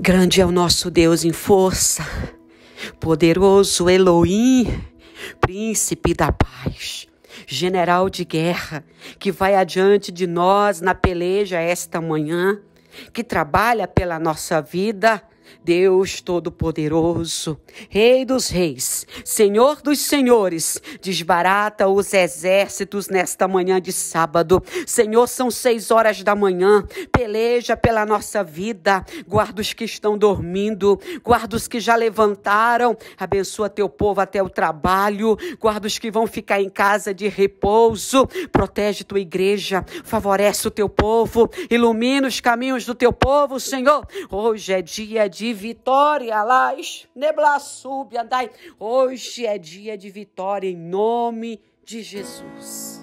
Grande é o nosso Deus em força, poderoso Elohim, príncipe da paz, general de guerra, que vai adiante de nós na peleja esta manhã, que trabalha pela nossa vida Deus Todo-Poderoso, Rei dos Reis, Senhor dos Senhores, desbarata os exércitos nesta manhã de sábado. Senhor, são seis horas da manhã, peleja pela nossa vida, guarda os que estão dormindo, guarda os que já levantaram, abençoa teu povo até o trabalho, guarda os que vão ficar em casa de repouso, protege tua igreja, favorece o teu povo, ilumina os caminhos do teu povo, Senhor. Hoje é dia de de vitória. Lás, nebla sub, andai. Hoje é dia de vitória em nome de Jesus.